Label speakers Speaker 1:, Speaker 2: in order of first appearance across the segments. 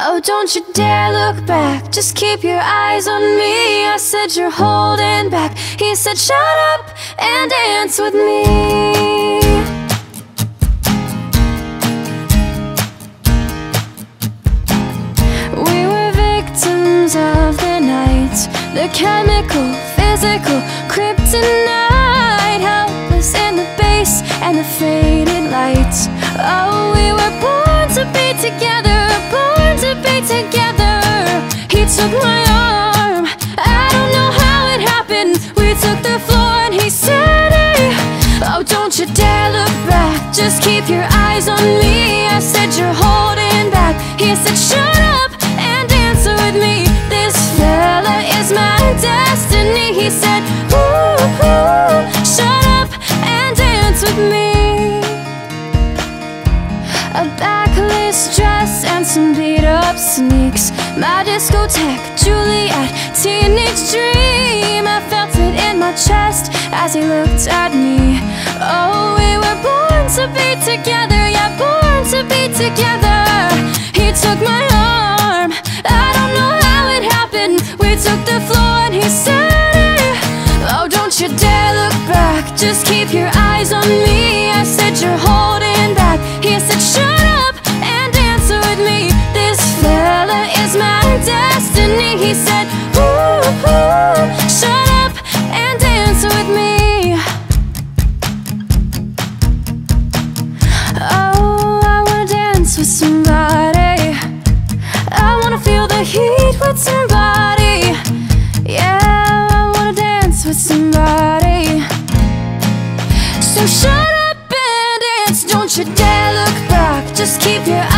Speaker 1: Oh, don't you dare look back, just keep your eyes on me. I said you're holding back. He said, shut up and dance with me. We were victims of the night, the chemical, physical, kryptonite. My arm. I don't know how it happened. We took the floor and he said Oh, don't you dare look back. Just keep your eyes on me. I said you're holding back. He said shut up and dance with me. This fella is my destiny. He said A backless dress and some beat up sneaks. My discotheque, Juliet, teenage dream. I felt it in my chest as he looked at me. Oh, we were born to be together, yeah, born to be together. He took my arm, I don't know how it happened. We took the floor and he said it. Oh, don't you dare look back, just keep your with somebody. I wanna feel the heat with somebody. Yeah, I wanna dance with somebody. So shut up and dance, don't you dare look back. Just keep your eyes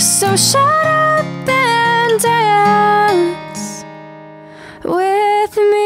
Speaker 1: So shut up and dance with me.